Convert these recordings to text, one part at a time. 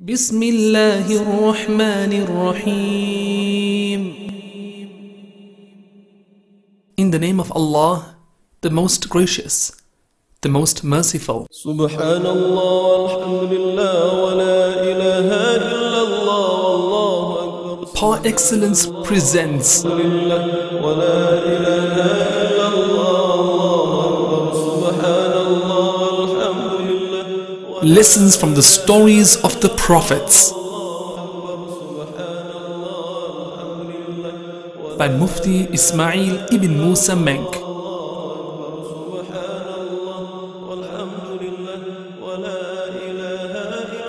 بسم الله الرحمن الرحيم In the name of Allah, the most gracious, the most merciful. سبحان الله والحمد لله ولا إله إلا الله والله أكبر Par excellence presents لله ولا إله إلا lessons from the stories of the prophets by Mufti Ismail ibn Musa Menk.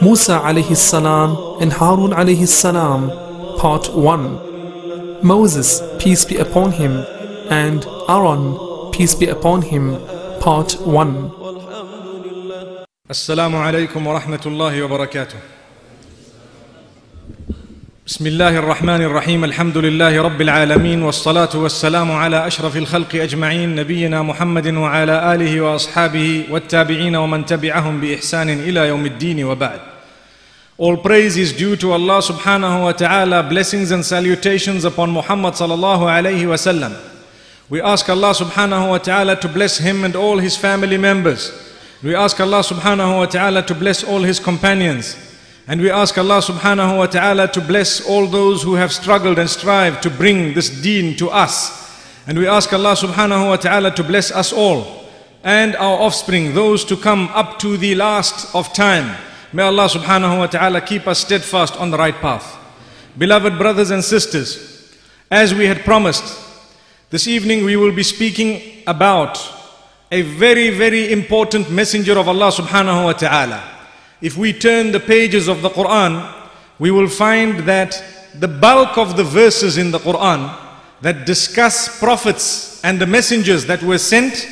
Musa alayhi salam and Harun alayhi salam, part 1. Moses, peace be upon him, and Aaron, peace be upon him, part 1. السلام عليكم ورحمة الله وبركاته. بسم الله الرحمن الرحيم الحمد لله رب العالمين والصلاة والسلام على أشرف الخلق أجمعين نبينا محمد وعلى آله وأصحابه والتابعين ومن تبعهم بإحسان إلى يوم الدين وبعد. All praise is due to Allah subhanahu wa ta'ala, blessings and salutations upon Muhammad sallallahu alayhi wa sallam. We ask Allah subhanahu wa ta'ala to bless him and all his family members. We ask Allah subhanahu wa ta'ala to bless all his companions. And we ask Allah subhanahu wa ta'ala to bless all those who have struggled and strived to bring this deen to us. And we ask Allah subhanahu wa ta'ala to bless us all and our offspring, those to come up to the last of time. May Allah subhanahu wa ta'ala keep us steadfast on the right path. Beloved brothers and sisters, as we had promised, this evening we will be speaking about a very, very important messenger of Allah subhanahu wa ta'ala. If we turn the pages of the Quran, we will find that the bulk of the verses in the Quran that discuss prophets and the messengers that were sent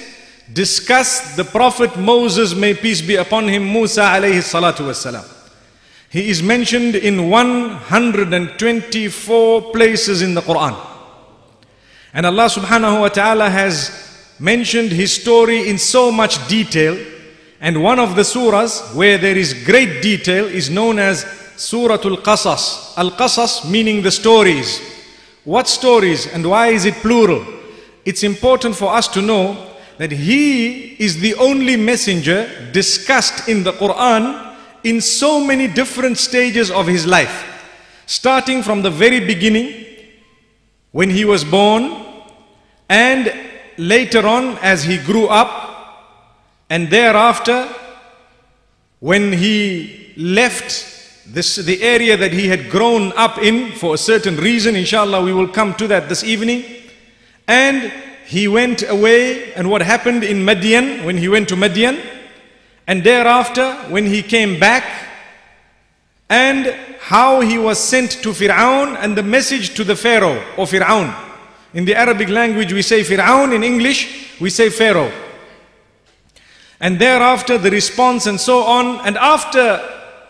discuss the prophet Moses, may peace be upon him, Musa alayhi salatu wasalam. He is mentioned in 124 places in the Quran. And Allah subhanahu wa ta'ala has mentioned his story in so much detail. And one of the surahs where there is great detail is known as Suratul Qasas. Al Qasas meaning the stories. What stories and why is it plural? It's important for us to know that he is the only messenger discussed in the Quran in so many different stages of his life. Starting from the very beginning, when he was born, and later on as he grew up, and thereafter, when he left this, the area that he had grown up in for a certain reason, inshallah, we will come to that this evening. And he went away, and what happened in Madian when he went to Madian, and thereafter when he came back, and how he was sent to Fir'aun and the message to the Pharaoh or Fir'aun. In the Arabic language we say Fir'aun, in English we say Pharaoh. And thereafter the response and so on. And after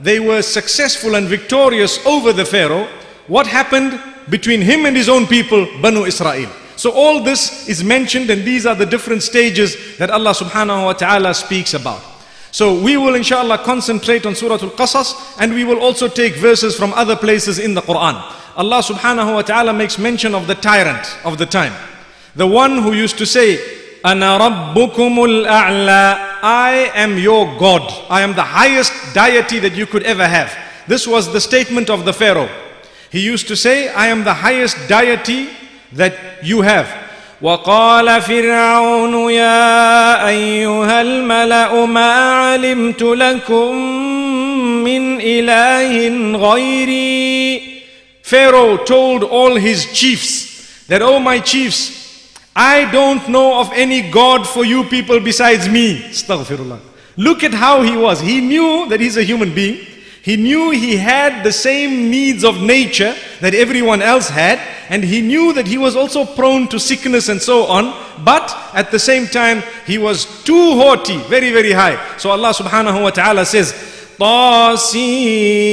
they were successful and victorious over the Pharaoh, what happened between him and his own people, Banu Israel? So all this is mentioned and these are the different stages that Allah subhanahu wa ta'ala speaks about. So we will inshallah concentrate on Surah Al-Qasas and we will also take verses from other places in the Quran. Allah subhanahu wa ta'ala makes mention of the tyrant of the time. The one who used to say, Ana rabbukumul a'la. I am your God. I am the highest deity that you could ever have. This was the statement of the Pharaoh. He used to say, I am the highest deity that you have. وقال فرعون يا أيها الملأ ما علمت لكم من إله غيري Pharaoh told all his chiefs that, Oh my chiefs, I don't know of any God for you people besides me. Astaghfirullah. Look at how he was. He knew that he's a human being. He knew he had the same needs of nature that everyone else had. And he knew that he was also prone to sickness and so on. But at the same time, he was too haughty, very, very high. So Allah subhanahu wa ta'ala says, طاسيم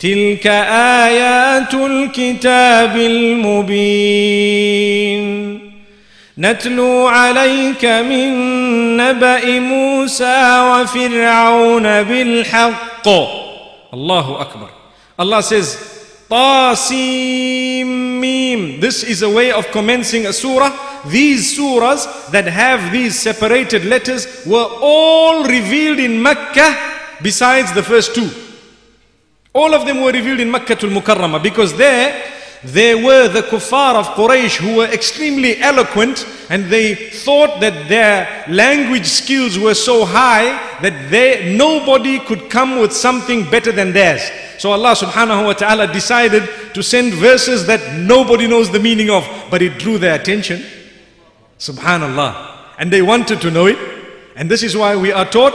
تلك آيات الكتاب المبين نتلو عليك من نبأ موسى وفرعون بالحق Allahu Akbar. Allah says, Tasim Mim. This is a way of commencing a surah. These surahs that have these separated letters were all revealed in Mecca besides the first two. All of them were revealed in Makkah al Mukarramah because there there were the kuffar of Quraysh who were extremely eloquent and they thought that their language skills were so high that they, nobody could come with something better than theirs. So Allah subhanahu wa ta'ala decided to send verses that nobody knows the meaning of, but it drew their attention. Subhanallah. And they wanted to know it. And this is why we are taught,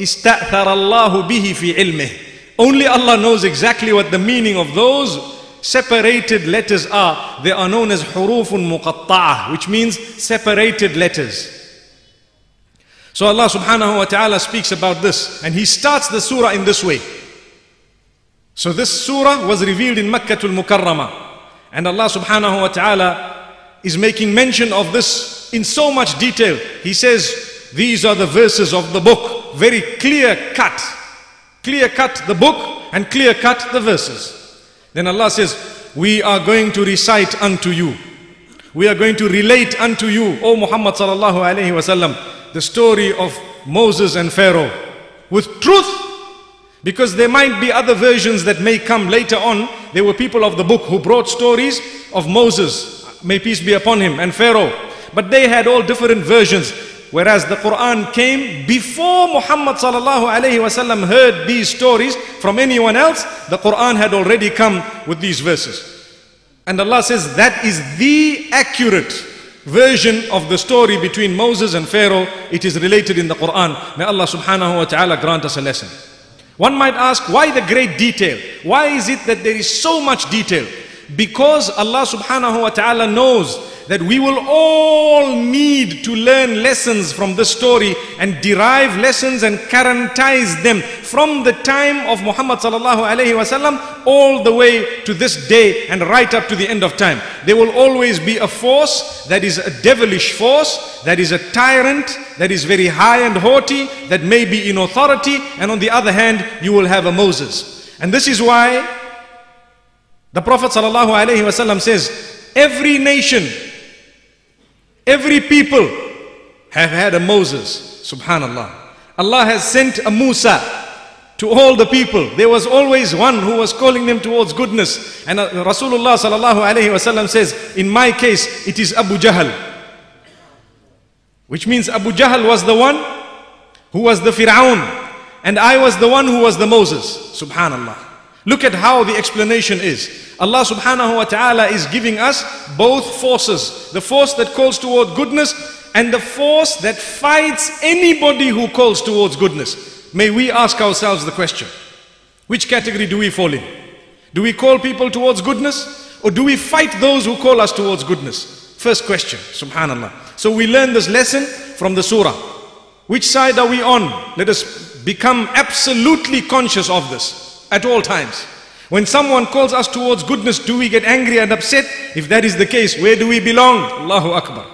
استأثر الله به في علمه. Only Allah knows exactly what the meaning of those separated letters are. They are known as hurufun muqatta'ah, which means separated letters. So Allah subhanahu wa ta'ala speaks about this and He starts the surah in this way. So this surah was revealed in Makkah al-Mukarramah. And Allah subhanahu wa ta'ala is making mention of this in so much detail. He says, these are the verses of the book. Very clear cut. Clear cut the book and clear cut the verses. Then Allah says, we are going to recite unto you. We are going to relate unto you, O Muhammad sallallahu alayhi wasallam, the story of Moses and Pharaoh with truth. Because there might be other versions that may come later on. There were people of the book who brought stories of Moses, may peace be upon him, and Pharaoh. But they had all different versions. Whereas the Quran came before Muhammad sallallahu alayhi wasallam heard these stories from anyone else, the Quran had already come with these verses. And Allah says that is the accurate version of the story between Moses and Pharaoh. It is related in the Quran. May Allah subhanahu wa ta'ala grant us a lesson. One might ask, why the great detail? Why is it that there is so much detail? Because Allah subhanahu wa ta'ala knows that we will all need to learn lessons from this story and derive lessons and quarantize them from the time of Muhammad sallallahu alaihi wasallam all the way to this day and right up to the end of time. There will always be a force that is a devilish force, that is a tyrant, that is very high and haughty, that may be in authority, and on the other hand, you will have a Moses. And this is why the Prophet wasallam says, every nation Every people have had a Moses, subhanallah. Allah has sent a Musa to all the people. There was always one who was calling them towards goodness. And uh, Rasulullah wasallam says, in my case, it is Abu Jahl. Which means Abu Jahl was the one who was the Fir'aun. And I was the one who was the Moses. Subhanallah. Look at how the explanation is. Allah subhanahu wa ta'ala is giving us both forces. The force that calls toward goodness and the force that fights anybody who calls towards goodness. May we ask ourselves the question. Which category do we fall in? Do we call people towards goodness? Or do we fight those who call us towards goodness? First question, subhanallah. So we learn this lesson from the surah. Which side are we on? Let us become absolutely conscious of this at all times. When someone calls us towards goodness, do we get angry and upset? If that is the case, where do we belong? Allahu Akbar.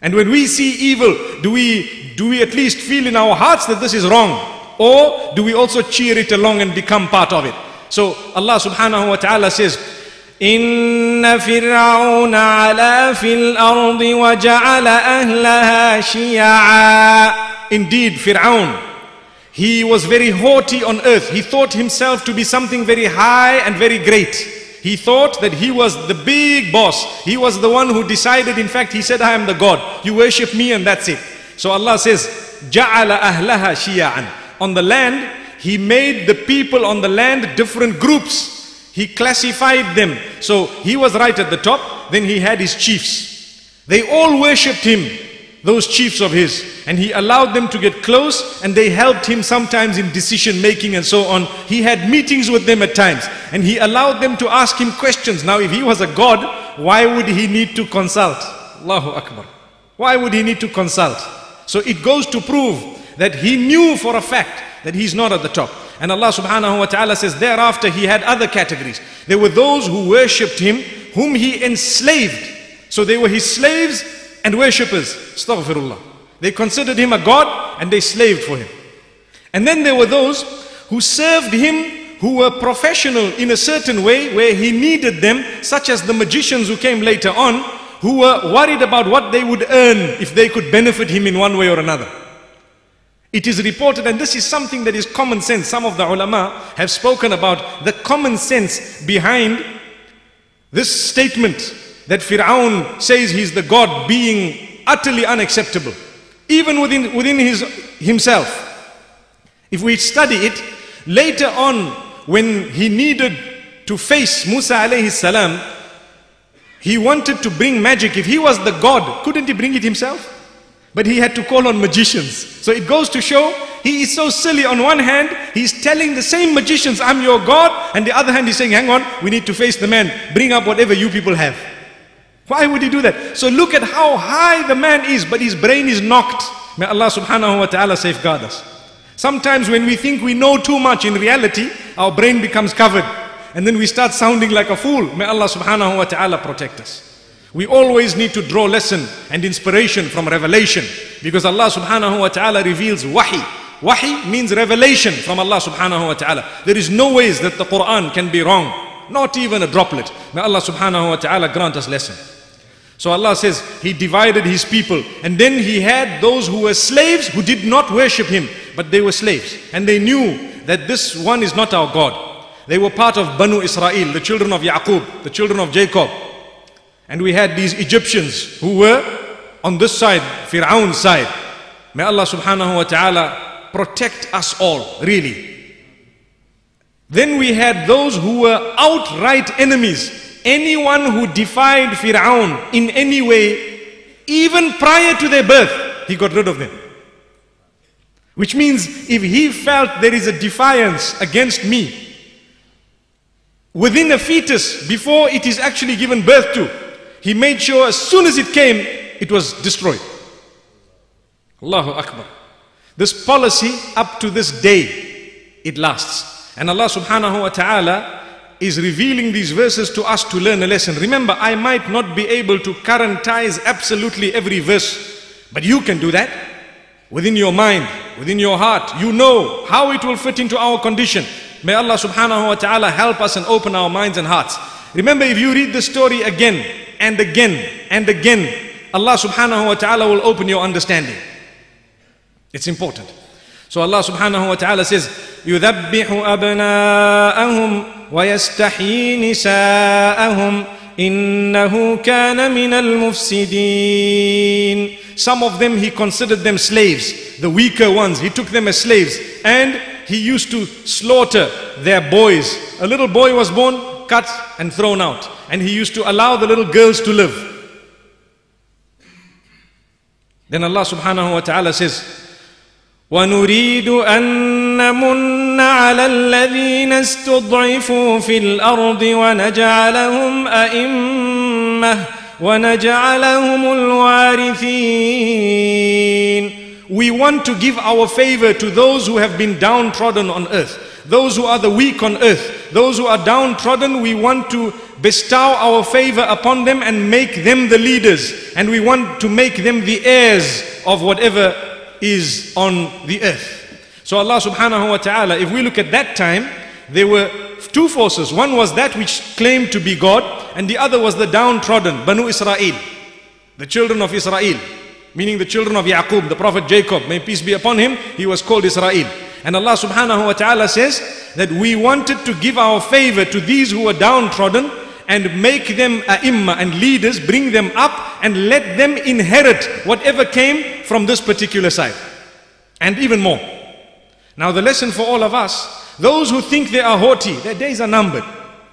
And when we see evil, do we, do we at least feel in our hearts that this is wrong? Or do we also cheer it along and become part of it? So Allah subhanahu wa ta'ala says, إن فرعون علا في الأرض وجعل أهلها شيعا Indeed, Fir'aun he was very haughty on earth. He thought himself to be something very high and very great. He thought that he was the big boss. He was the one who decided. In fact, he said, I am the God. You worship me and that's it. So Allah says, جَعَلَ أَهْلَهَا شِيَعًا On the land, He made the people on the land different groups. He classified them. So He was right at the top. Then He had His chiefs. They all worshipped Him those chiefs of his. And he allowed them to get close and they helped him sometimes in decision making and so on. He had meetings with them at times and he allowed them to ask him questions. Now if he was a god why would he need to consult? Allahu akbar. Why would he need to consult? So it goes to prove that he knew for a fact that he's not at the top. And Allah subhanahu wa ta'ala says thereafter he had other categories. There were those who worshipped him whom he enslaved. So they were his slaves and worshippers. Astaghfirullah. They considered him a god and they slaved for him. And then there were those who served him who were professional in a certain way where he needed them, such as the magicians who came later on, who were worried about what they would earn if they could benefit him in one way or another. It is reported, and this is something that is common sense. Some of the ulama have spoken about the common sense behind this statement that Fir'aun says he's the God being utterly unacceptable, even within, within his, himself. If we study it, later on when he needed to face Musa alayhi salam, he wanted to bring magic. If he was the God, couldn't he bring it himself? But he had to call on magicians. So it goes to show he is so silly. On one hand, he's telling the same magicians, I'm your God. And the other hand, he's saying, hang on, we need to face the man. Bring up whatever you people have. Why would he do that? So look at how high the man is, but his brain is knocked. May Allah subhanahu wa ta'ala safeguard us. Sometimes when we think we know too much, in reality, our brain becomes covered. And then we start sounding like a fool. May Allah subhanahu wa ta'ala protect us. We always need to draw lesson and inspiration from revelation because Allah subhanahu wa ta'ala reveals wahi. Wahi means revelation from Allah subhanahu wa ta'ala. There is no ways that the Quran can be wrong, not even a droplet. May Allah subhanahu wa ta'ala grant us lesson. So Allah says He divided His people and then He had those who were slaves who did not worship Him, but they were slaves and they knew that this one is not our God. They were part of Banu Israel, the children of Yaqub, the children of Jacob. And we had these Egyptians who were on this side, Fir'aun's side. May Allah subhanahu wa ta'ala protect us all, really. Then we had those who were outright enemies. Anyone who defied Fir'aun in any way, even prior to their birth, he got rid of them. Which means if he felt there is a defiance against me, within a fetus, before it is actually given birth to, he made sure as soon as it came, it was destroyed. Allahu Akbar. This policy up to this day, it lasts. And Allah subhanahu wa ta'ala is revealing these verses to us to learn a lesson. Remember, I might not be able to currentize absolutely every verse, but you can do that within your mind, within your heart. You know how it will fit into our condition. May Allah subhanahu wa ta'ala help us and open our minds and hearts. Remember, if you read the story again and again and again, Allah subhanahu wa ta'ala will open your understanding. It's important. So Allah subhanahu wa ta'ala says, يُذَبِّحُ أَبْنَاءَهُمْ وَيَسْتَحْيِي نِسَاءَهُمْ إِنَّهُ كَانَ مِنَ الْمُفْسِدِينَ Some of them he considered them slaves, the weaker ones. He took them as slaves and he used to slaughter their boys. A little boy was born, cut and thrown out. And he used to allow the little girls to live. Then Allah subhanahu wa ta'ala says, ونريد أن نمن على الذين استضعفوا في الأرض ونجعلهم أئمة ونجعلهم الوارثين We want to give our favor to those who have been downtrodden on earth. Those who are the weak on earth. Those who are downtrodden, we want to bestow our favor upon them and make them the leaders. And we want to make them the heirs of whatever is on the earth. So Allah subhanahu wa ta'ala, if we look at that time, there were two forces. One was that which claimed to be God, and the other was the downtrodden, Banu Israel, the children of Israel, meaning the children of Yaqub, the prophet Jacob, may peace be upon him, he was called Israel. And Allah subhanahu wa ta'ala says that we wanted to give our favor to these who were downtrodden and make them a'imma and leaders, bring them up and let them inherit whatever came from this particular side. And even more. Now the lesson for all of us, those who think they are haughty, their days are numbered.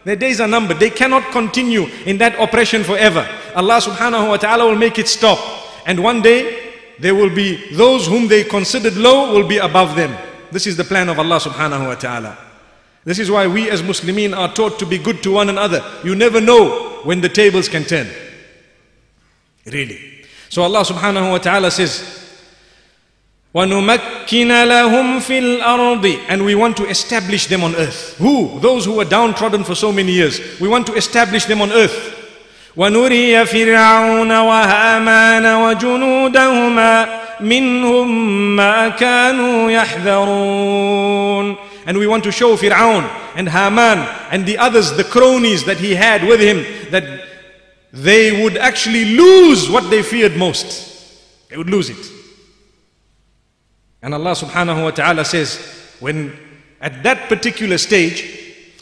Their days are numbered. They cannot continue in that oppression forever. Allah subhanahu wa ta'ala will make it stop. And one day, there will be those whom they considered low will be above them. This is the plan of Allah subhanahu wa ta'ala. This is why we as Muslimin are taught to be good to one another. You never know when the tables can turn. Really. So Allah subhanahu wa ta'ala says, وَنُمَكِّنَ لَهُمْ فِي الْأَرْضِ And we want to establish them on earth. Who? Those who were downtrodden for so many years. We want to establish them on earth. ونري فرعون وهامان وجنودهما منهم ما كانوا يحذرون and we want to show Fir'aun and Haman and the others, the cronies that he had with him, that they would actually lose what they feared most. They would lose it. And Allah subhanahu wa ta'ala says, when at that particular stage,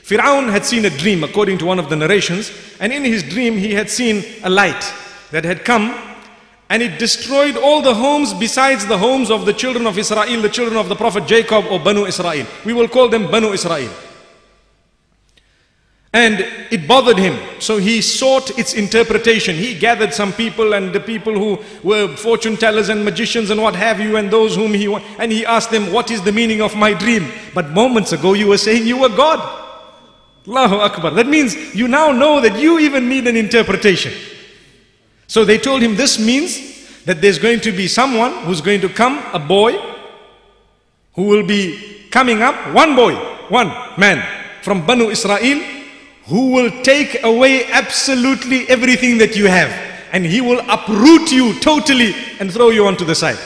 Fir'aun had seen a dream according to one of the narrations, and in his dream he had seen a light that had come and it destroyed all the homes besides the homes of the children of Israel, the children of the Prophet Jacob or Banu Israel. We will call them Banu Israel. And it bothered him. So he sought its interpretation. He gathered some people and the people who were fortune tellers and magicians and what have you and those whom he and he asked them, what is the meaning of my dream? But moments ago you were saying you were God. Allahu Akbar. That means you now know that you even need an interpretation. So they told him this means that there's going to be someone who's going to come, a boy, who will be coming up, one boy, one man from Banu Israel, who will take away absolutely everything that you have. And he will uproot you totally and throw you onto the side.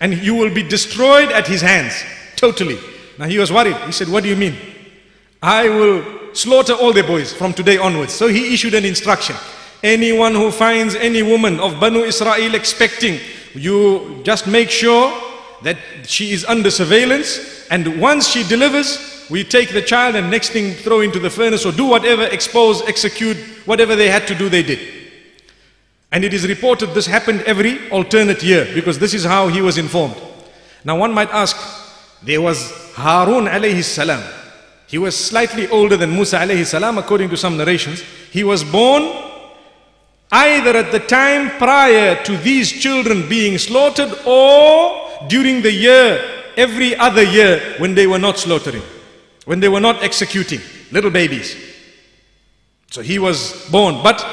And you will be destroyed at his hands, totally. Now he was worried. He said, What do you mean? I will slaughter all the boys from today onwards. So he issued an instruction. Anyone who finds any woman of Banu Israel expecting, you just make sure that she is under surveillance and once she delivers, we take the child and next thing throw into the furnace or do whatever, expose, execute, whatever they had to do, they did. And it is reported this happened every alternate year because this is how he was informed. Now one might ask, there was Harun alayhi salam. He was slightly older than Musa alayhi salam according to some narrations. He was born either at the time prior to these children being slaughtered or during the year, every other year when they were not slaughtering, when they were not executing little babies. So he was born. But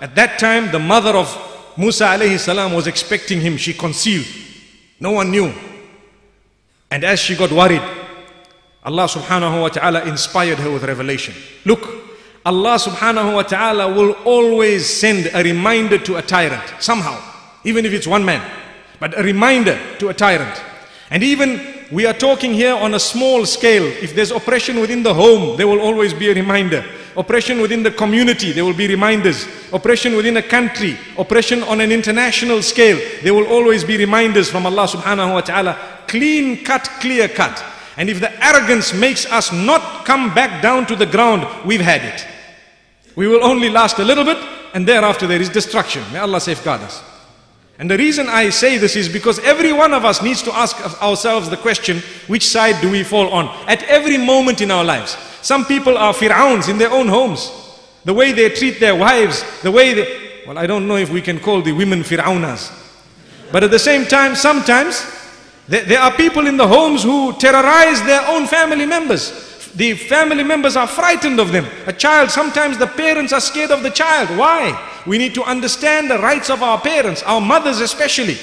at that time, the mother of Musa alayhi salam was expecting him. She conceived. No one knew. And as she got worried, Allah subhanahu wa ta'ala inspired her with revelation. Look, Allah subhanahu wa ta'ala will always send a reminder to a tyrant, somehow, even if it's one man, but a reminder to a tyrant. And even we are talking here on a small scale. If there's oppression within the home, there will always be a reminder. Oppression within the community, there will be reminders. Oppression within a country, oppression on an international scale, there will always be reminders from Allah subhanahu wa ta'ala. Clean cut, clear cut. And if the arrogance makes us not come back down to the ground, we've had it. We will only last a little bit and thereafter there is destruction. May Allah safeguard us. And the reason I say this is because every one of us needs to ask ourselves the question, which side do we fall on? At every moment in our lives. Some people are fir'auns in their own homes. The way they treat their wives, the way they, well I don't know if we can call the women fir'aunas. But at the same time, sometimes there are people in the homes who terrorize their own family members the family members are frightened of them. A child, sometimes the parents are scared of the child. Why? We need to understand the rights of our parents, our mothers especially.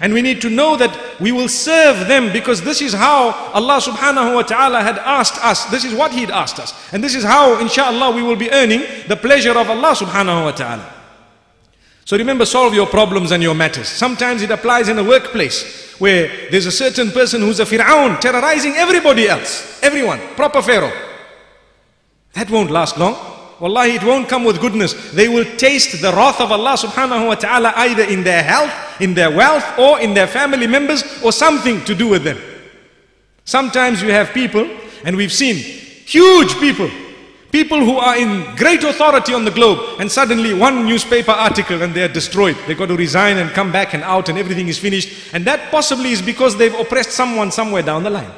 And we need to know that we will serve them because this is how Allah subhanahu wa ta'ala had asked us. This is what He had asked us. And this is how, inshallah, we will be earning the pleasure of Allah subhanahu wa ta'ala. So remember, solve your problems and your matters. Sometimes it applies in a workplace where there's a certain person who's a Fir'aun terrorizing everybody else, everyone, proper Pharaoh. That won't last long. Wallahi, it won't come with goodness. They will taste the wrath of Allah subhanahu wa ta'ala either in their health, in their wealth, or in their family members, or something to do with them. Sometimes you have people, and we've seen huge people People who are in great authority on the globe and suddenly one newspaper article and they are destroyed. They got to resign and come back and out and everything is finished. And that possibly is because they've oppressed someone somewhere down the line.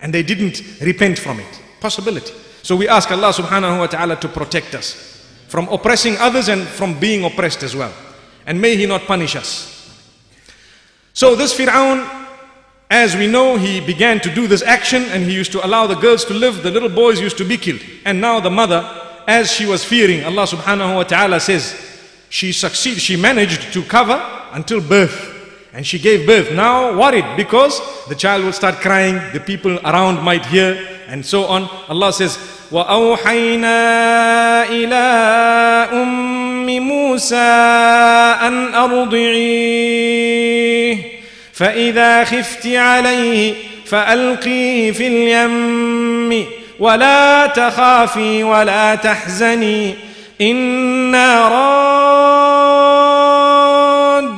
And they didn't repent from it. Possibility. So we ask Allah subhanahu wa ta'ala to protect us from oppressing others and from being oppressed as well. And may He not punish us. So this Fir'aun as we know, he began to do this action and he used to allow the girls to live, the little boys used to be killed. And now the mother, as she was fearing, Allah subhanahu wa ta'ala says, she succeeded, she managed to cover until birth. And she gave birth. Now worried because the child will start crying, the people around might hear, and so on. Allah says, وَأَوْحَيْنَا إِلَىٰ أُمِّ موسى أن أرضعيه فإذا خفت عليه فألقيه في اليم ولا تخافي ولا تحزني إنا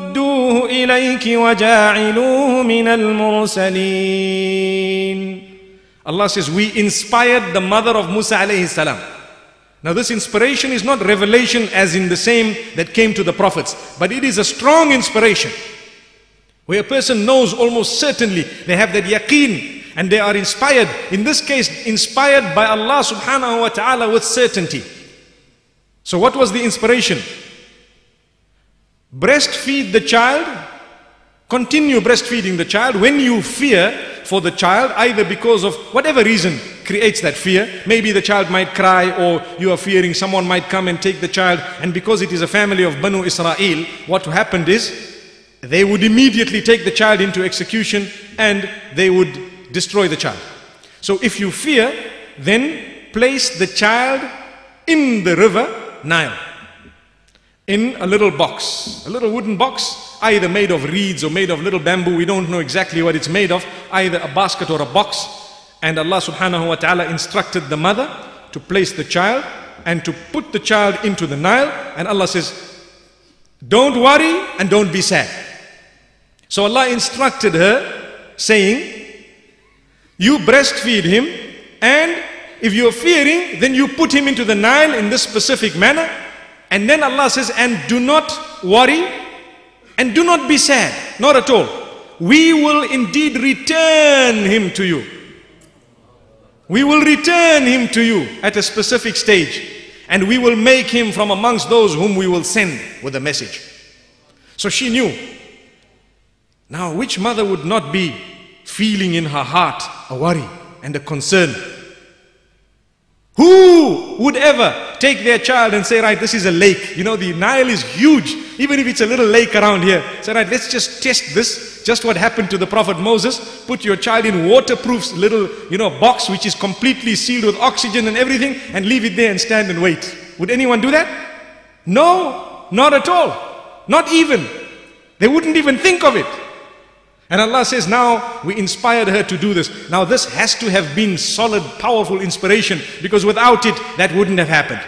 رادوه إليك وجاعلوه من المرسلين Allah says, We inspired the mother of Musa alayhi salam. Now, this inspiration is not revelation as in the same that came to the prophets, but it is a strong inspiration where a person knows almost certainly they have that yaqeen and they are inspired. In this case, inspired by Allah subhanahu wa ta'ala with certainty. So, what was the inspiration? Breastfeed the child, continue breastfeeding the child when you fear for the child, either because of whatever reason creates that fear. Maybe the child might cry, or you are fearing someone might come and take the child. And because it is a family of Banu Israel, what happened is they would immediately take the child into execution and they would destroy the child. So if you fear, then place the child in the river Nile in a little box, a little wooden box, either made of reeds or made of little bamboo. We don't know exactly what it's made of, either a basket or a box. And Allah subhanahu wa ta'ala instructed the mother to place the child and to put the child into the Nile. And Allah says, Don't worry and don't be sad. So Allah instructed her, saying, You breastfeed him, and if you're fearing, then you put him into the Nile in this specific manner. And then Allah says, and do not worry and do not be sad. Not at all. We will indeed return him to you. We will return him to you at a specific stage. And we will make him from amongst those whom we will send with a message. So she knew. Now, which mother would not be feeling in her heart a worry and a concern who would ever take their child and say, right, this is a lake. You know, the Nile is huge. Even if it's a little lake around here. Say, right, let's just test this. Just what happened to the Prophet Moses. Put your child in waterproof little, you know, box which is completely sealed with oxygen and everything and leave it there and stand and wait. Would anyone do that? No, not at all. Not even. They wouldn't even think of it. And Allah says, now we inspired her to do this. Now this has to have been solid, powerful inspiration because without it, that wouldn't have happened.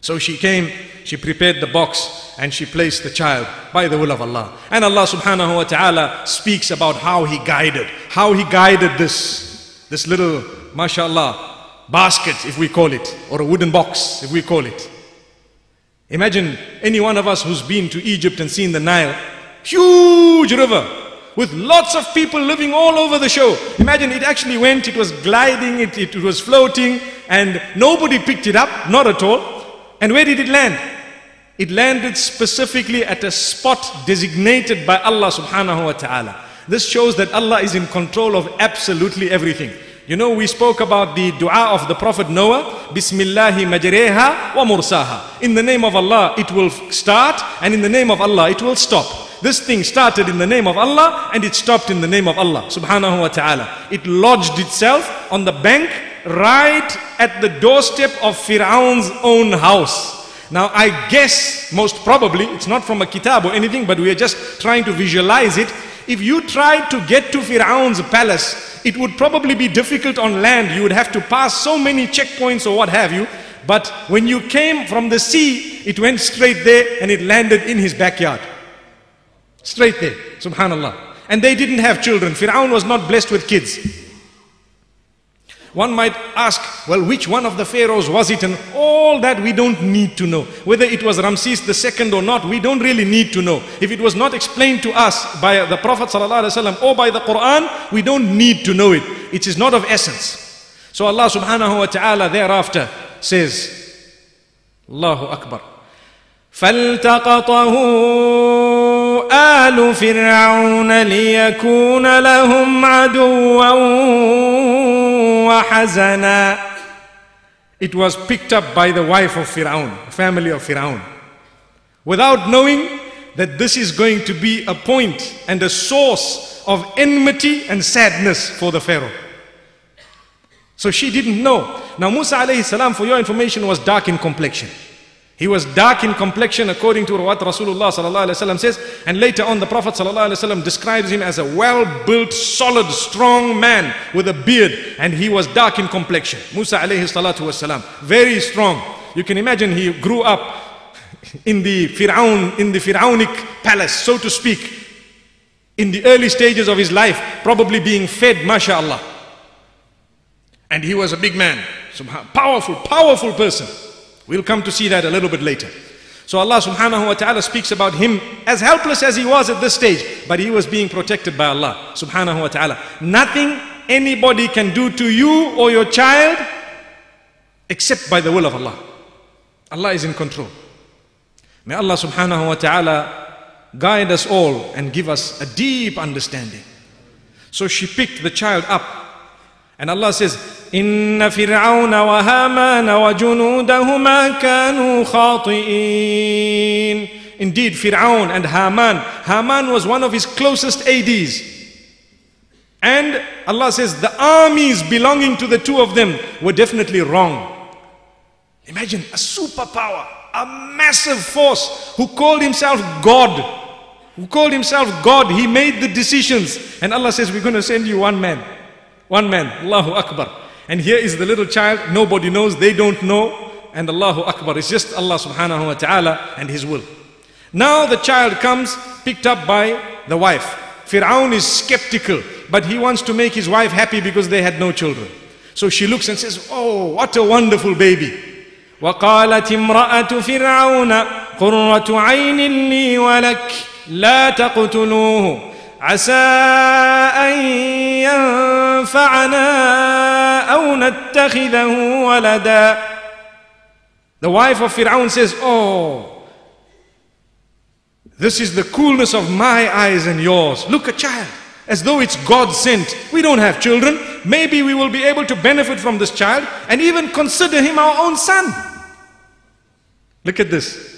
So she came, she prepared the box and she placed the child by the will of Allah. And Allah subhanahu wa ta'ala speaks about how He guided, how He guided this, this little, mashallah, basket if we call it, or a wooden box if we call it. Imagine any one of us who's been to Egypt and seen the Nile, huge river, with lots of people living all over the show. Imagine it actually went, it was gliding, it, it was floating, and nobody picked it up, not at all. And where did it land? It landed specifically at a spot designated by Allah subhanahu wa ta'ala. This shows that Allah is in control of absolutely everything. You know, we spoke about the dua of the Prophet Noah, Bismillahi majreha wa mursaha. In the name of Allah, it will start, and in the name of Allah, it will stop. This thing started in the name of Allah and it stopped in the name of Allah subhanahu wa ta'ala. It lodged itself on the bank right at the doorstep of Fir'aun's own house. Now I guess most probably, it's not from a kitab or anything, but we are just trying to visualize it. If you tried to get to Fir'aun's palace, it would probably be difficult on land. You would have to pass so many checkpoints or what have you. But when you came from the sea, it went straight there and it landed in his backyard. Straight there, subhanallah. And they didn't have children. Fir'aun was not blessed with kids. One might ask, well, which one of the pharaohs was it? And all that we don't need to know. Whether it was Ramses II or not, we don't really need to know. If it was not explained to us by the Prophet ﷺ or by the Quran, we don't need to know it. It is not of essence. So Allah subhanahu wa ta'ala thereafter says, Allahu Akbar. فالتقطه آل فرعون ليكون لهم عدوا وحزنا It was picked up by the wife of Firaun, family of Firaun, without knowing that this is going to be a point and a source of enmity and sadness for the Pharaoh. So she didn't know. Now Musa alayhi salam, for your information, was dark in complexion. He was dark in complexion according to what Rasulullah sallallahu says. And later on the Prophet sallallahu describes him as a well-built, solid, strong man with a beard. And he was dark in complexion. Musa alayhi. Very strong. You can imagine he grew up in the Fir'aun, in the Fir'aunic palace, so to speak. In the early stages of his life, probably being fed, mashallah. And he was a big man. Powerful, powerful person. We'll come to see that a little bit later. So Allah subhanahu wa ta'ala speaks about him as helpless as he was at this stage, but he was being protected by Allah subhanahu wa ta'ala. Nothing anybody can do to you or your child except by the will of Allah. Allah is in control. May Allah subhanahu wa ta'ala guide us all and give us a deep understanding. So she picked the child up and Allah says, إن فرعون وهامان وجنودهما كانوا خاطئين Indeed, Fir'aun and Haman. Haman was one of his closest ADs. And Allah says the armies belonging to the two of them were definitely wrong. Imagine a superpower, a massive force who called himself God. Who called himself God. He made the decisions. And Allah says, We're going to send you one man. One man. Allahu Akbar. And here is the little child, nobody knows, they don't know. And Allahu Akbar, it's just Allah subhanahu wa ta'ala and His will. Now the child comes picked up by the wife. Fir'aun is skeptical, but he wants to make his wife happy because they had no children. So she looks and says, Oh, what a wonderful baby. وقالت امرأة فرعون قرة عين لي ولك لا تقتلوه عسى أن ينفعنا أو نتخذه ولدا The wife of Fir'aun says, Oh, this is the coolness of my eyes and yours. Look, a child, as though it's God sent. We don't have children. Maybe we will be able to benefit from this child and even consider him our own son. Look at this.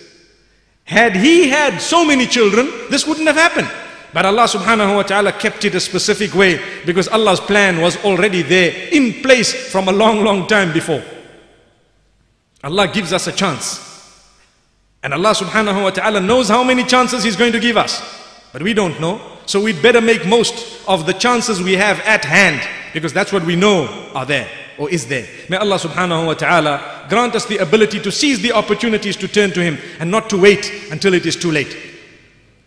Had he had so many children, this wouldn't have happened. But Allah subhanahu wa ta'ala kept it a specific way because Allah's plan was already there in place from a long, long time before. Allah gives us a chance. And Allah subhanahu wa ta'ala knows how many chances He's going to give us. But we don't know. So we'd better make most of the chances we have at hand because that's what we know are there or is there. May Allah subhanahu wa ta'ala grant us the ability to seize the opportunities to turn to Him and not to wait until it is too late.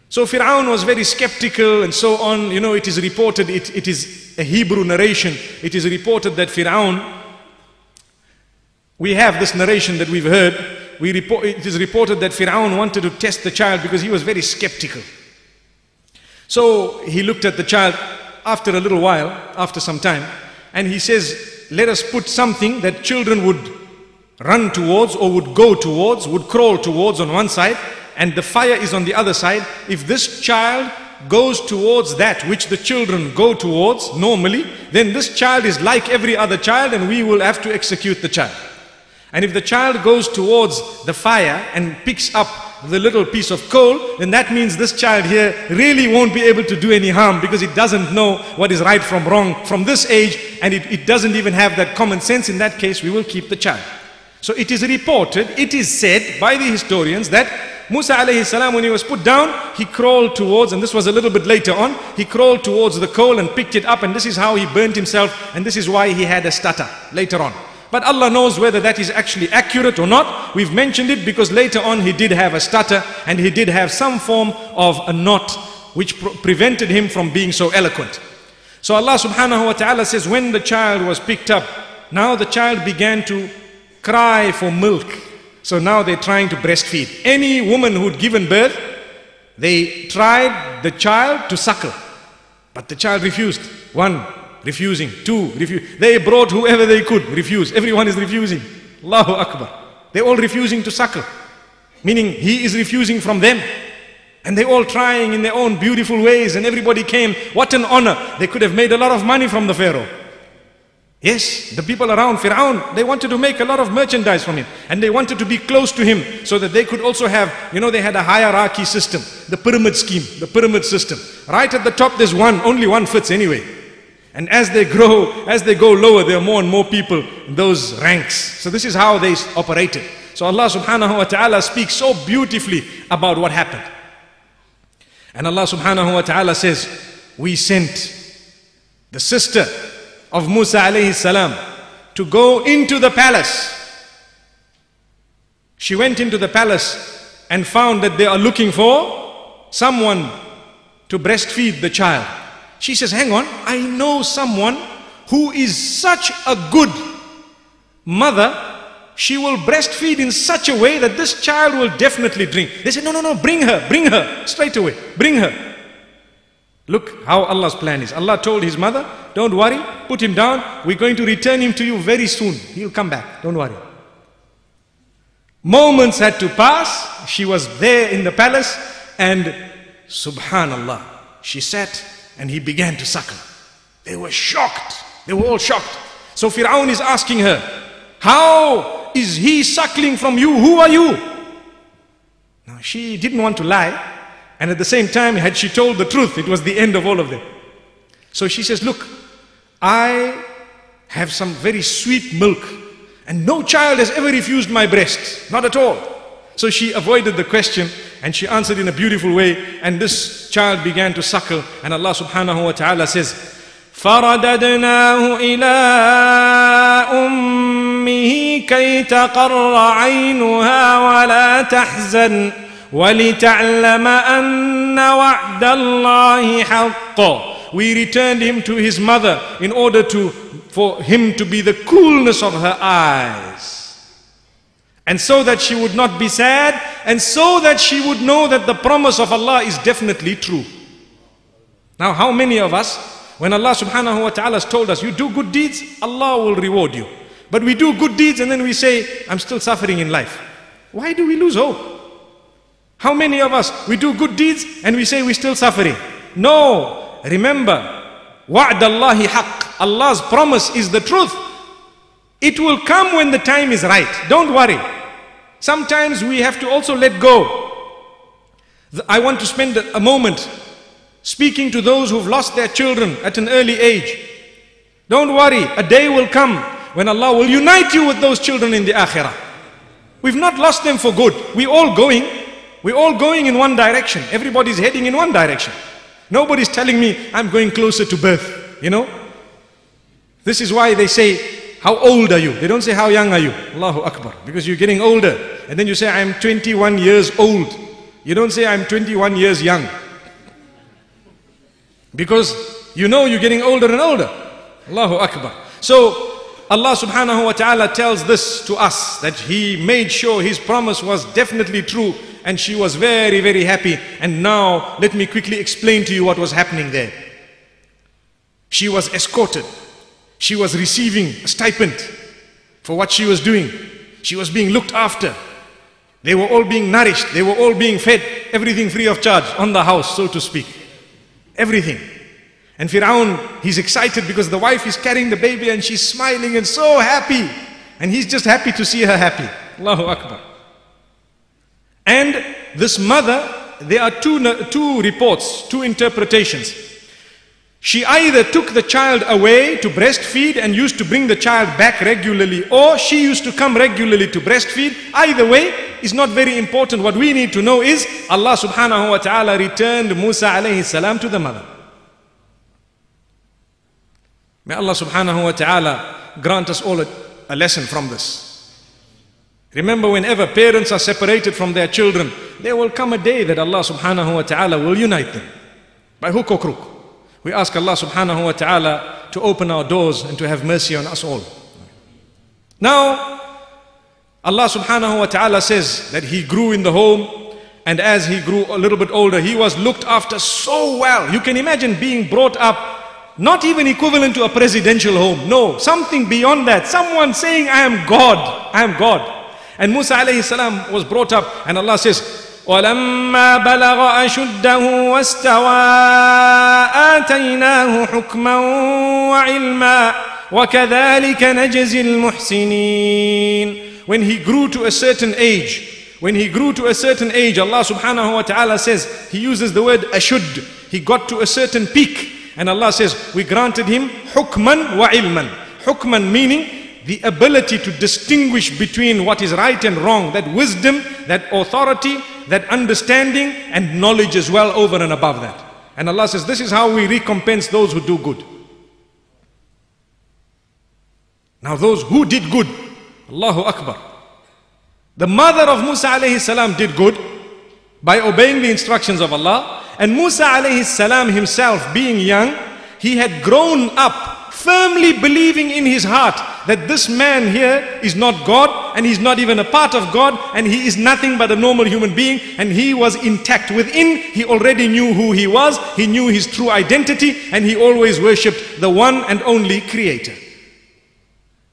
So Fir'aun was very skeptical and so on. You know, it is reported, it, it is a Hebrew narration. It is reported that Fir'aun, we have this narration that we've heard. We report, it is reported that Fir'aun wanted to test the child because he was very skeptical. So he looked at the child after a little while, after some time, and he says, let us put something that children would run towards or would go towards, would crawl towards on one side, and the fire is on the other side, if this child goes towards that which the children go towards normally, then this child is like every other child and we will have to execute the child. And if the child goes towards the fire and picks up the little piece of coal, then that means this child here really won't be able to do any harm because it doesn't know what is right from wrong from this age and it, it doesn't even have that common sense. In that case, we will keep the child. So it is reported, it is said by the historians that Musa alayhi salam, when he was put down, he crawled towards, and this was a little bit later on, he crawled towards the coal and picked it up, and this is how he burnt himself, and this is why he had a stutter later on. But Allah knows whether that is actually accurate or not. We've mentioned it because later on he did have a stutter and he did have some form of a knot which prevented him from being so eloquent. So Allah subhanahu wa ta'ala says when the child was picked up, now the child began to cry for milk. So now they're trying to breastfeed. Any woman who'd given birth, they tried the child to suckle. But the child refused. One, refusing. Two, refuse. They brought whoever they could, refuse. Everyone is refusing. Allahu Akbar. They're all refusing to suckle. Meaning he is refusing from them. And they're all trying in their own beautiful ways and everybody came. What an honor. They could have made a lot of money from the Pharaoh. Yes, the people around Fir'aun, they wanted to make a lot of merchandise from him. And they wanted to be close to him so that they could also have, you know, they had a hierarchy system, the pyramid scheme, the pyramid system. Right at the top there's one, only one fits anyway. And as they grow, as they go lower, there are more and more people in those ranks. So this is how they operated. So Allah subhanahu wa ta'ala speaks so beautifully about what happened. And Allah subhanahu wa ta'ala says, We sent the sister of Musa alayhi salam to go into the palace. She went into the palace and found that they are looking for someone to breastfeed the child. She says, Hang on, I know someone who is such a good mother she will breastfeed in such a way that this child will definitely drink. They said, no, no, no, bring her, bring her, straight away, bring her. Look how Allah's plan is. Allah told his mother, don't worry, put him down, we're going to return him to you very soon. He'll come back, don't worry. Moments had to pass, she was there in the palace, and subhanallah, she sat and he began to suckle. They were shocked, they were all shocked. So Fir'aun is asking her, how is he suckling from you? Who are you? Now she didn't want to lie. And at the same time, had she told the truth, it was the end of all of them. So she says, look, I have some very sweet milk and no child has ever refused my breast. Not at all. So she avoided the question and she answered in a beautiful way and this child began to suckle and Allah subhanahu wa ta'ala says, فرددناه إلى أمه كي تقر عينها ولا تحزن ولتعلم أن وعد الله حق We returned him to his mother in order to, for him to be the coolness of her eyes. And so that she would not be sad, and so that she would know that the promise of Allah is definitely true. Now, how many of us, when Allah subhanahu wa ta'ala has told us, you do good deeds, Allah will reward you. But we do good deeds and then we say, I'm still suffering in life. Why do we lose hope? How many of us, we do good deeds and we say we're still suffering? No, remember, وَعْدَ اللَّهِ حَقٍّ Allah's promise is the truth. It will come when the time is right. Don't worry. Sometimes we have to also let go. I want to spend a moment speaking to those who've lost their children at an early age. Don't worry, a day will come when Allah will unite you with those children in the akhirah. We've not lost them for good. We're all going. We're all going in one direction. Everybody's heading in one direction. Nobody's telling me I'm going closer to birth. You know? This is why they say, how old are you? They don't say how young are you? Allahu Akbar. Because you're getting older. And then you say I'm 21 years old. You don't say I'm 21 years young. Because you know you're getting older and older. Allahu Akbar. So Allah subhanahu wa ta'ala tells this to us that He made sure His promise was definitely true and she was very, very happy. And now let me quickly explain to you what was happening there. She was escorted. She was receiving a stipend for what she was doing. She was being looked after. They were all being nourished. They were all being fed. Everything free of charge on the house, so to speak. Everything. And Firaun, he's excited because the wife is carrying the baby and she's smiling and so happy. And he's just happy to see her happy. Allahu Akbar. And this mother, there are two, two reports, two interpretations. She either took the child away to breastfeed and used to bring the child back regularly, or she used to come regularly to breastfeed. Either way is not very important. What we need to know is Allah subhanahu wa ta'ala returned Musa alayhi salam to the mother. May Allah subhanahu wa ta'ala grant us all a, a lesson from this. Remember, whenever parents are separated from their children, there will come a day that Allah subhanahu wa ta'ala will unite them. By hook or crook. We ask Allah subhanahu wa ta'ala to open our doors and to have mercy on us all. Now, Allah subhanahu wa ta'ala says that he grew in the home and as he grew a little bit older, he was looked after so well. You can imagine being brought up not even equivalent to a presidential home. No, something beyond that. Someone saying, I am God. I am God. And Musa alayhi salam was brought up and Allah says, ولما بلغ أشده واستوى آتيناه حكما وعلما وكذلك نجزي المحسنين When he grew to a certain age, when he grew to a certain age, Allah subhanahu wa ta'ala says, he uses the word ashud. He got to a certain peak. And Allah says, we granted him hukman wa ilman. Hukman meaning the ability to distinguish between what is right and wrong, that wisdom, that authority, that understanding and knowledge as well over and above that. And Allah says, this is how we recompense those who do good. Now those who did good, Allahu Akbar. The mother of Musa alayhi salam did good by obeying the instructions of Allah. And Musa alayhi salam himself being young, he had grown up firmly believing in his heart that this man here is not God and he's not even a part of God and he is nothing but a normal human being and he was intact within. He already knew who he was, he knew his true identity and he always worshipped the one and only creator.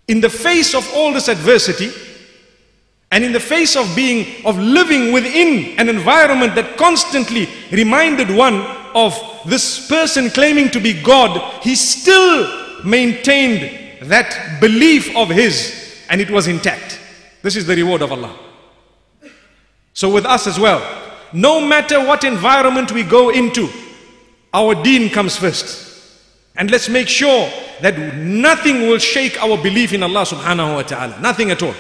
In the face of all this adversity, and in the face of being, of living within an environment that constantly reminded one of this person claiming to be God, he still maintained that belief of his and it was intact. This is the reward of Allah. So with us as well, no matter what environment we go into, our deen comes first. And let's make sure that nothing will shake our belief in Allah subhanahu wa ta'ala. Nothing at all.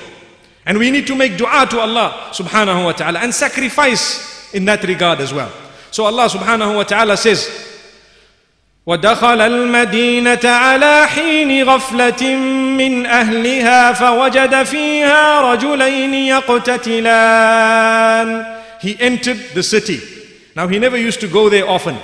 And we need to make dua to Allah subhanahu wa ta'ala and sacrifice in that regard as well. So Allah subhanahu wa ta'ala says, ودخل المدينة على حين غفلة من أهلها فوجد فيها رجلين يقتتلان He entered the city. Now he never used to go there often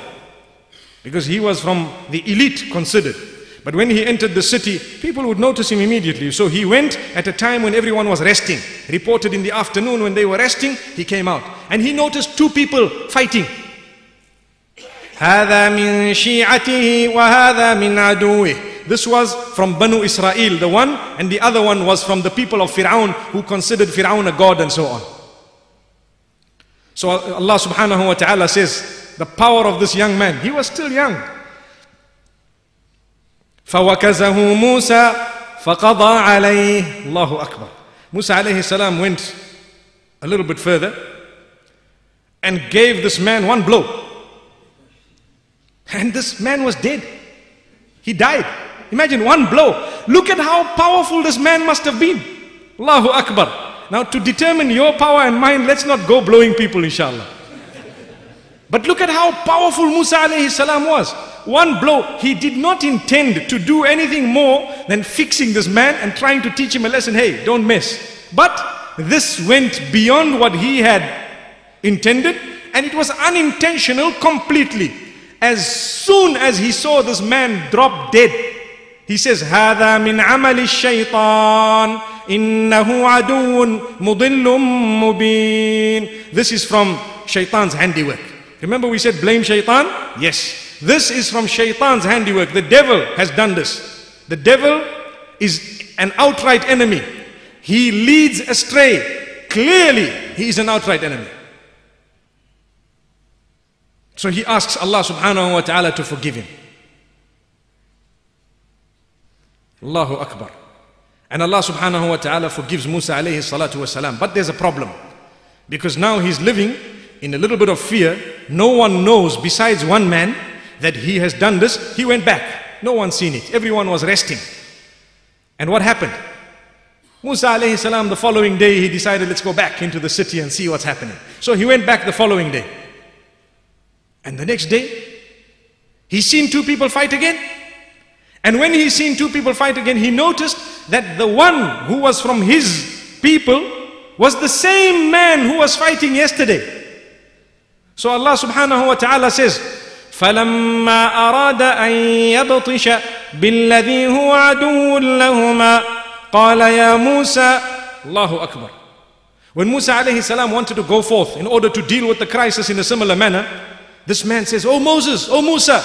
because he was from the elite considered. But when he entered the city, people would notice him immediately. So he went at a time when everyone was resting. Reported in the afternoon when they were resting, he came out. And he noticed two people fighting. هذا من شيعته وهذا من عدوه This was from Banu Israel, the one, and the other one was from the people of Fir'aun who considered Fir'aun a god and so on. So Allah subhanahu wa ta'ala says, the power of this young man, he was still young. فوكزه موسى فقضى عليه Allahu Akbar. Musa alayhi salam went a little bit further and gave this man one blow. And this man was dead. He died. Imagine one blow. Look at how powerful this man must have been. Allahu Akbar. Now to determine your power and mine, let's not go blowing people inshallah. But look at how powerful Musa alayhi salam was one blow, he did not intend to do anything more than fixing this man and trying to teach him a lesson. Hey, don't mess. But this went beyond what he had intended and it was unintentional completely. As soon as he saw this man drop dead, he says, هذا من عمل الشيطان إنه عدو مضل مبين. This is from shaitan's handiwork. Remember we said blame shaitan? Yes. This is from shaitan's handiwork. The devil has done this. The devil is an outright enemy. He leads astray. Clearly, he is an outright enemy. So he asks Allah subhanahu wa ta'ala to forgive him. Allahu Akbar. And Allah subhanahu wa ta'ala forgives Musa alayhi salatu wasalam. But there's a problem. Because now he's living in a little bit of fear. No one knows besides one man that he has done this, he went back. No one seen it. Everyone was resting. And what happened? Musa alayhi salam, the following day, he decided, let's go back into the city and see what's happening. So he went back the following day. And the next day, he seen two people fight again. And when he seen two people fight again, he noticed that the one who was from his people was the same man who was fighting yesterday. So Allah subhanahu wa ta'ala says, فلما أراد أن يبطش بالذي هو عدو لهما قال يا موسى الله أكبر When Musa alayhi salam wanted to go forth in order to deal with the crisis in a similar manner, this man says, Oh Moses, oh Musa,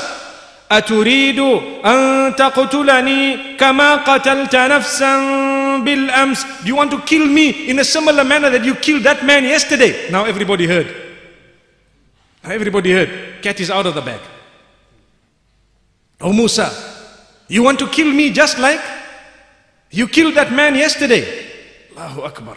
أتريد أن تقتلني كما قتلت نفسا بالأمس Do you want to kill me in a similar manner that you killed that man yesterday? Now everybody heard. Everybody heard. Cat is out of the bag. Oh Musa, you want to kill me just like you killed that man yesterday? Allahu Akbar.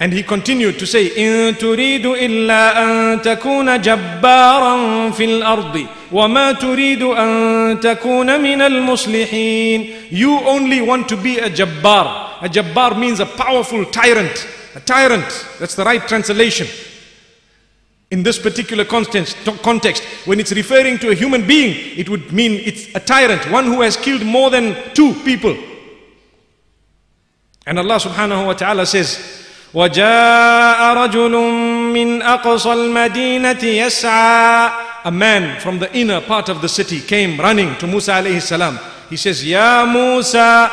And he continued to say, إن تريد إلا أن تكون جبارا في الأرض وما تريد أن تكون من المصلحين. You only want to be a jabbar. A jabbar means a powerful tyrant. A tyrant. That's the right translation. In this particular context, context, when it's referring to a human being, it would mean it's a tyrant, one who has killed more than two people. And Allah subhanahu wa ta'ala says, وجاء رجل من أقصى المدينة يسعى A man from the inner part of the city came running to Musa alayhi salam. He says, Ya Musa,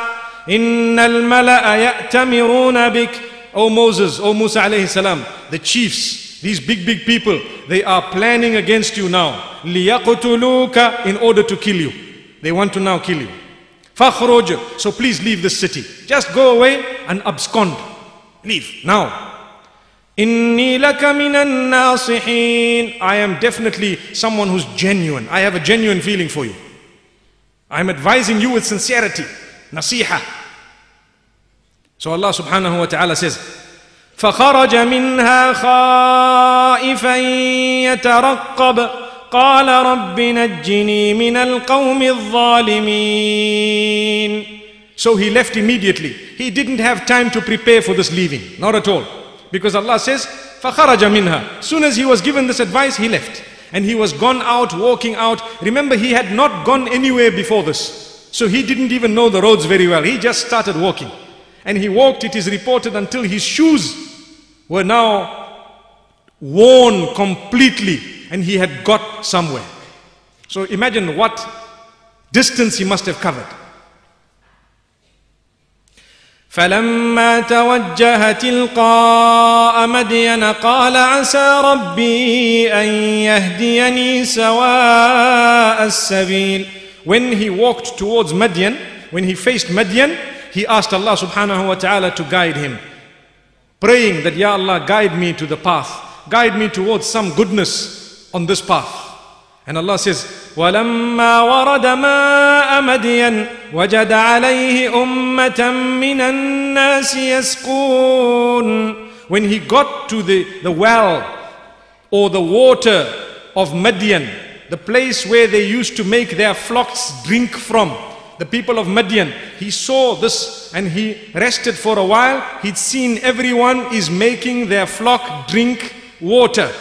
إن الملأ يأتمرون بك O Moses, O Musa alayhi salam, the chiefs, these big, big people, they are planning against you now. لِيَقْتُلُوكَ In order to kill you. They want to now kill you. فَخْرُجْ So please leave the city. Just go away and abscond. Leave now. Inni laka minan nasihin. I am definitely someone who's genuine. I have a genuine feeling for you. I am advising you with sincerity. Nasiha. So Allah subhanahu wa ta'ala says, فخرج منها خائفا يترقب قال رب نجني من القوم الظالمين so he left immediately. He didn't have time to prepare for this leaving. Not at all. Because Allah says, فَخَرَجَ مِنْهَا Soon as he was given this advice, he left. And he was gone out, walking out. Remember, he had not gone anywhere before this. So he didn't even know the roads very well. He just started walking. And he walked, it is reported, until his shoes were now worn completely. And he had got somewhere. So imagine what distance he must have covered. فلما توجه تلقاء مدين قال عسى ربي أن يهديني سواء السبيل When he walked towards Madian, when he faced Madian, he asked Allah subhanahu wa ta'ala to guide him. Praying that, Ya Allah, guide me to the path. Guide me towards some goodness on this path. And Allah says, ولما ورد ماء مدين وجد عليه أمة من الناس يسقون When he got to the, the well or the water of Madian, the place where they used to make their flocks drink from, the people of Madian, he saw this and he rested for a while. He'd seen everyone is making their flock drink water.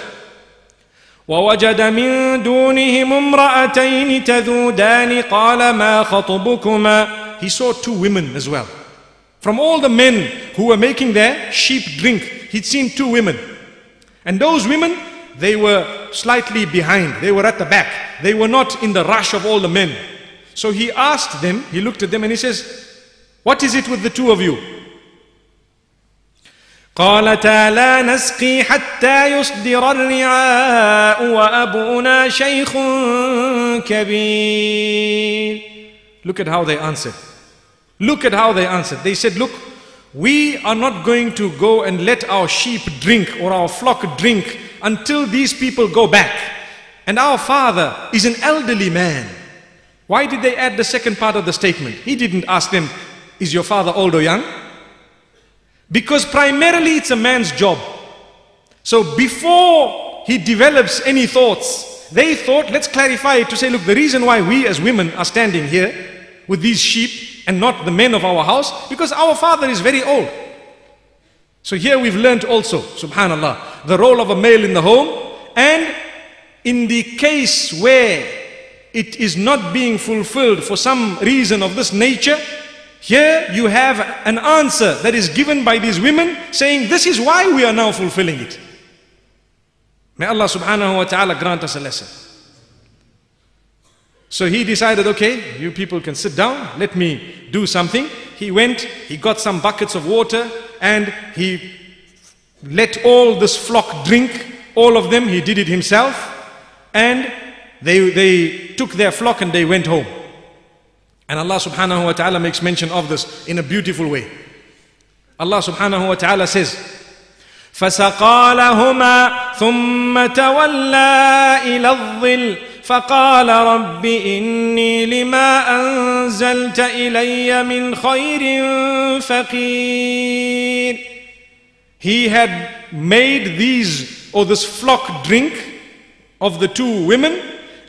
ووجد من دونهم امرأتين تذودان قال ما خطبكما He saw two women as well. From all the men who were making their sheep drink, he'd seen two women. And those women, they were slightly behind. They were at the back. They were not in the rush of all the men. So he asked them, he looked at them and he says, What is it with the two of you? قالتا لا نسقي حتى يصدر الرعاء وأبونا شيخ كبير Look at how they answered. Look at how they answered. They said, look, we are not going to go and let our sheep drink or our flock drink until these people go back. And our father is an elderly man. Why did they add the second part of the statement? He didn't ask them, is your father old or young? Because primarily it's a man's job. So before he develops any thoughts, they thought, let's clarify it to say, look, the reason why we as women are standing here with these sheep and not the men of our house, because our father is very old. So here we've learned also, subhanallah, the role of a male in the home and in the case where it is not being fulfilled for some reason of this nature, here you have an answer that is given by these women saying this is why we are now fulfilling it. May Allah subhanahu wa ta'ala grant us a lesson. So he decided, okay, you people can sit down, let me do something. He went, he got some buckets of water and he let all this flock drink, all of them, he did it himself. And they, they took their flock and they went home. And Allah subhanahu wa ta'ala makes mention of this in a beautiful way. Allah subhanahu wa ta'ala says, فسقى لهما ثم تولى إلى الظل فقال رب إني لما أنزلت إلي من خير فقير he had made these or this flock drink of the two women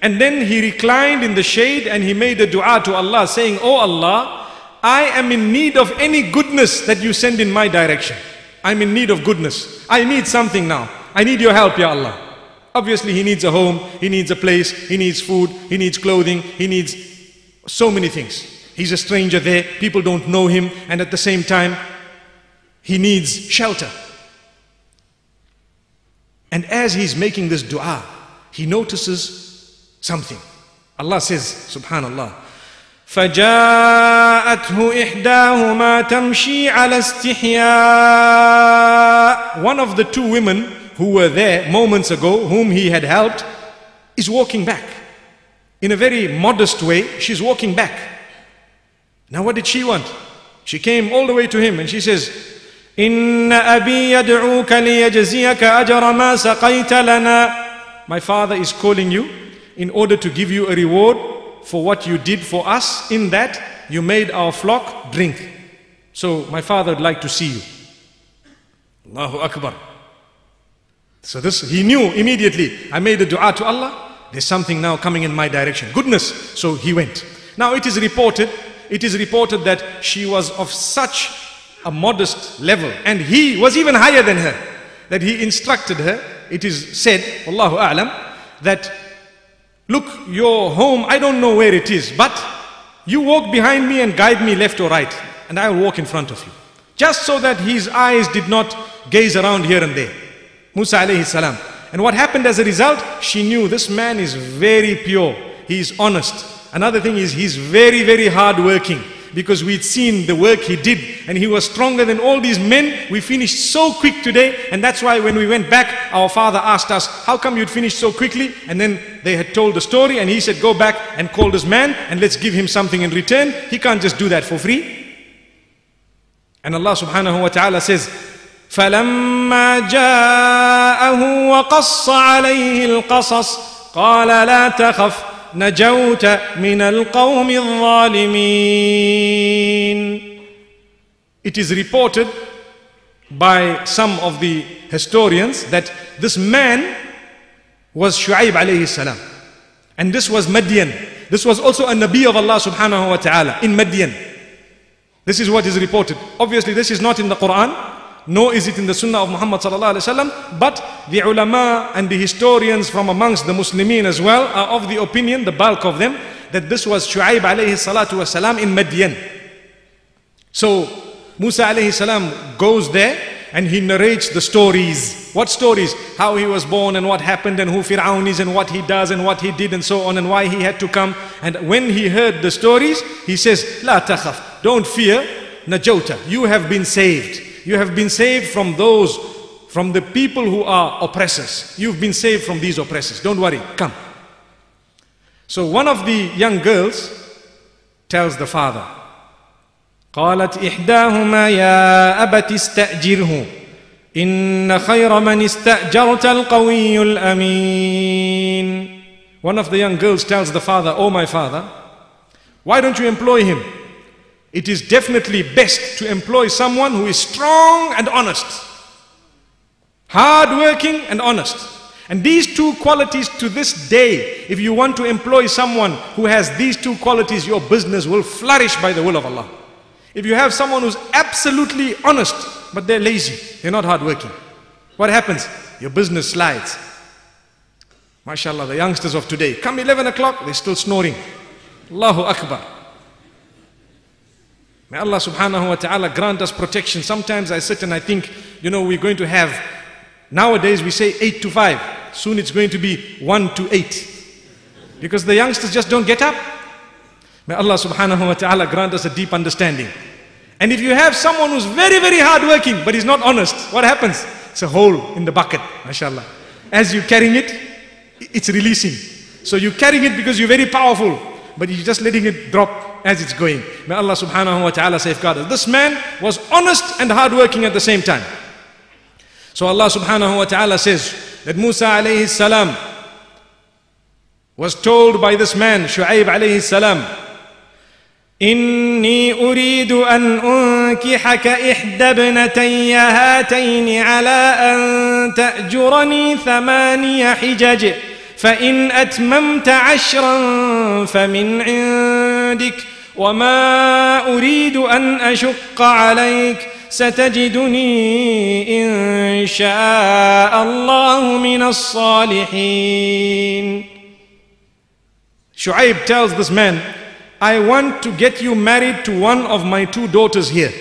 and then he reclined in the shade and he made a dua to Allah saying, Oh Allah, I am in need of any goodness that you send in my direction. I'm in need of goodness. I need something now. I need your help, Ya Allah. Obviously, he needs a home, he needs a place, he needs food, he needs clothing, he needs so many things. He's a stranger there, people don't know him, and at the same time, he needs shelter. And as he's making this dua, he notices something. Allah says, Subhanallah, فجاءته إحداهما تمشي على استحياء One of the two women who were there moments ago, whom he had helped, is walking back. In a very modest way, she's walking back. Now what did she want? She came all the way to him and she says, إن أبي يدعوك ليجزيك أجر ما سقيت لنا My father is calling you in order to give you a reward for what you did for us in that you made our flock drink. So my father would like to see you. Allahu Akbar. So this, he knew immediately, I made a dua to Allah, there's something now coming in my direction. Goodness. So he went. Now it is reported, it is reported that she was of such a modest level and he was even higher than her. That he instructed her, it is said, Allahu A'lam, that look, your home, I don't know where it is, but you walk behind me and guide me left or right, and I will walk in front of you. Just so that his eyes did not gaze around here and there. Musa alayhi salam. And what happened as a result? She knew this man is very pure. He is honest. Another thing is he's very, very hard working because we'd seen the work he did and he was stronger than all these men. We finished so quick today and that's why when we went back, our father asked us, how come you'd finished so quickly? And then they had told the story and he said, go back and call this man and let's give him something in return. He can't just do that for free. And Allah subhanahu wa ta'ala says, فلما جاءه وقص عليه القصص قال لا تخف نجوت من القوم الظالمين It is reported by some of the historians that this man was Shu'aib alayhi salam. And this was Madian. This was also a Nabi of Allah subhanahu wa ta'ala in Madian. This is what is reported. Obviously this is not in the Quran, nor is it in the Sunnah of Muhammad sallallahu alaihi wasallam, but the ulama and the historians from amongst the Muslimin as well are of the opinion, the bulk of them, that this was Shu'aib alayhi salatu wasalam in Madian. So Musa alayhi salam goes there and he narrates the stories. What stories? How he was born and what happened and who Fir'aun is and what he does and what he did and so on and why he had to come. And when he heard the stories, he says, La takhaf, don't fear, najota, you have been saved. You have been saved from those, from the people who are oppressors. You've been saved from these oppressors. Don't worry, come. So one of the young girls tells the father, قالت إحداهما يا أبت استأجره إن خير من استأجرت القوي الأمين One of the young girls tells the father, Oh my father, why don't you employ him? It is definitely best to employ someone who is strong and honest, hardworking and honest. And these two qualities to this day, if you want to employ someone who has these two qualities, your business will flourish by the will of Allah. If you have someone who's absolutely honest, but they're lazy, they're not hardworking, what happens? Your business slides. MashaAllah, the youngsters of today, come 11 o'clock, they're still snoring. Allahu Akbar. May Allah subhanahu wa ta'ala grant us protection. Sometimes I sit and I think, you know, we're going to have, nowadays we say 8 to 5. Soon it's going to be 1 to 8. Because the youngsters just don't get up. May Allah subhanahu wa ta'ala grant us a deep understanding. And if you have someone who's very, very hardworking, but he's not honest, what happens? It's a hole in the bucket, mashallah. As you're carrying it, it's releasing. So you're carrying it because you're very powerful, but you're just letting it drop as it's going. May Allah subhanahu wa ta'ala safeguard us. This man was honest and hardworking at the same time. So Allah subhanahu wa ta'ala says that Musa alayhi salam was told by this man, Shu'aib alayhi salam, إني أريد أن أنكحك إحدى ابنتي هاتين على أن تأجرني ثماني حجج فإن أتممت عشرا فمن عندك وما أريد أن أشق عليك ستجدني إن شاء الله من الصالحين Shu'aib tells this man, I want to get you married to one of my two daughters here.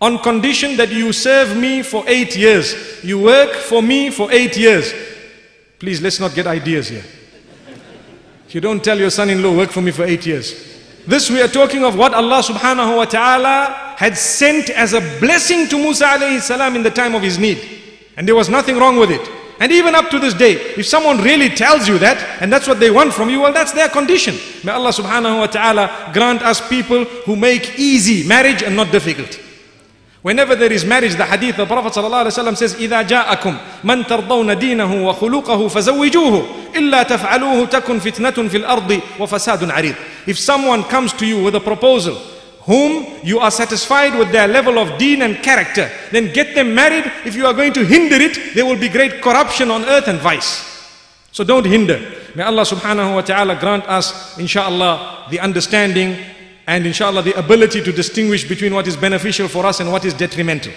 On condition that you serve me for eight years. You work for me for eight years. Please, let's not get ideas here. You don't tell your son-in-law, work for me for eight years. This we are talking of what Allah subhanahu wa ta'ala had sent as a blessing to Musa alayhi salam in the time of his need. And there was nothing wrong with it. And even up to this day, if someone really tells you that, and that's what they want from you, well, that's their condition. May Allah subhanahu wa ta'ala grant us people who make easy marriage and not difficult. Whenever there is marriage, the hadith, the Prophet ﷺ says, إِذَا جَاءَكُمْ مَنْ تَرْضَوْنَ دِينَهُ وَخُلُقَهُ فَزَوِّجُوهُ إِلَّا تَفْعَلُوهُ تَكُنْ فِتْنَةٌ فِي الْأَرْضِ وَفَسَادٌ عَرِيضٌ If someone comes to you with a proposal, whom you are satisfied with their level of deen and character, then get them married. If you are going to hinder it, there will be great corruption on earth and vice. So don't hinder. May Allah subhanahu wa ta'ala grant us, inshallah, the understanding and inshallah the ability to distinguish between what is beneficial for us and what is detrimental.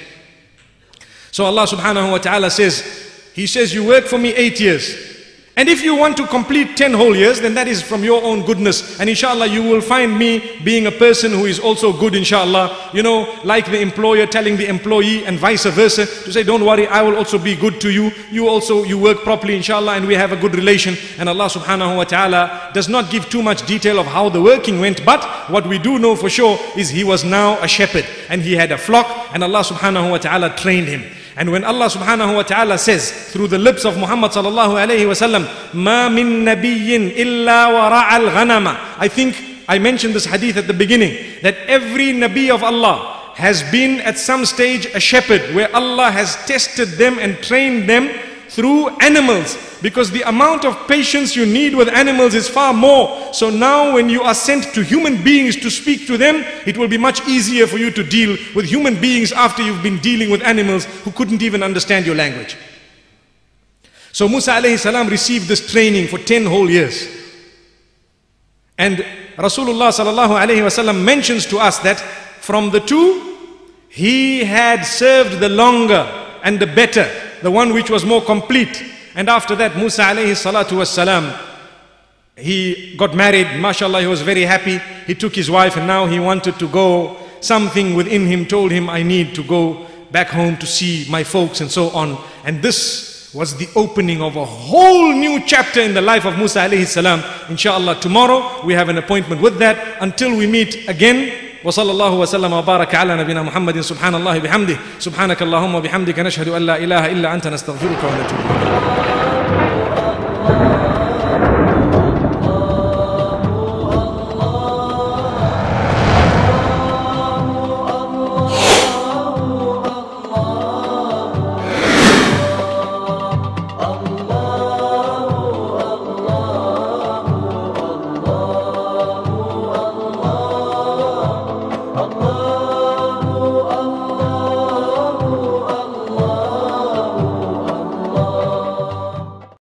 So Allah subhanahu wa ta'ala says, He says, You work for me eight years. And if you want to complete 10 whole years, then that is from your own goodness. And inshallah, you will find me being a person who is also good, inshallah. You know, like the employer telling the employee and vice versa to say, don't worry, I will also be good to you. You also, you work properly, inshallah, and we have a good relation. And Allah subhanahu wa ta'ala does not give too much detail of how the working went. But what we do know for sure is he was now a shepherd and he had a flock and Allah subhanahu wa ta'ala trained him. And when Allah subhanahu wa ta'ala says through the lips of Muhammad sallallahu alayhi wa sallam, min nabiyyin illa wa ra'al ghanama. I think I mentioned this hadith at the beginning, that every nabi of Allah has been at some stage a shepherd where Allah has tested them and trained them through animals because the amount of patience you need with animals is far more. So now when you are sent to human beings to speak to them, it will be much easier for you to deal with human beings after you've been dealing with animals who couldn't even understand your language. So Musa alayhi salam received this training for 10 whole years. And Rasulullah sallallahu alayhi wasallam mentions to us that from the two, he had served the longer and the better the one which was more complete. And after that, Musa alayhi salatu was salam, he got married, mashallah, he was very happy. He took his wife and now he wanted to go. Something within him told him, I need to go back home to see my folks and so on. And this was the opening of a whole new chapter in the life of Musa alayhi salam. Inshallah, tomorrow we have an appointment with that. Until we meet again, وصلى الله وسلم وبارك على نبينا محمد سبحان الله بحمده سبحانك اللهم وبحمدك نشهد أن لا إله إلا أنت نستغفرك ونتوب إليك